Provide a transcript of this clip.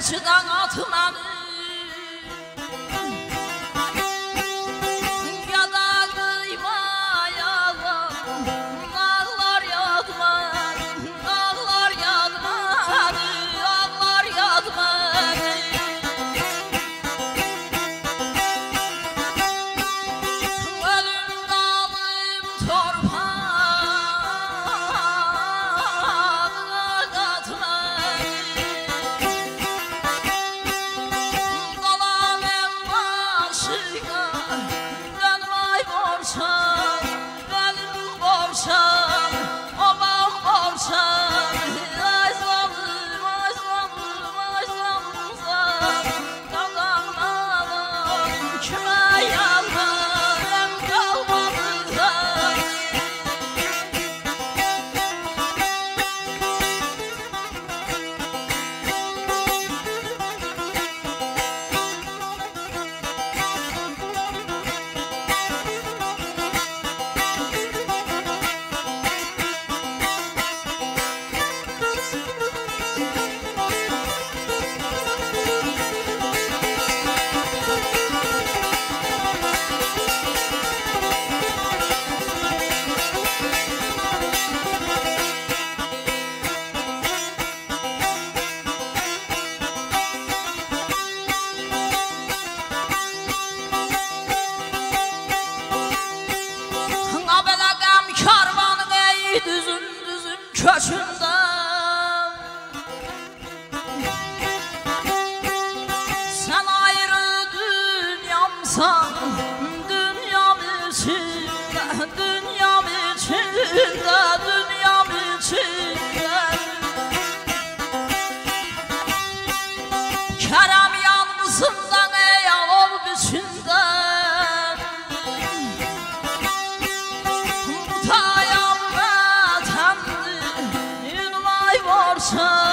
去知我奥特曼。köşünden Sen ayrıldın yamsan time.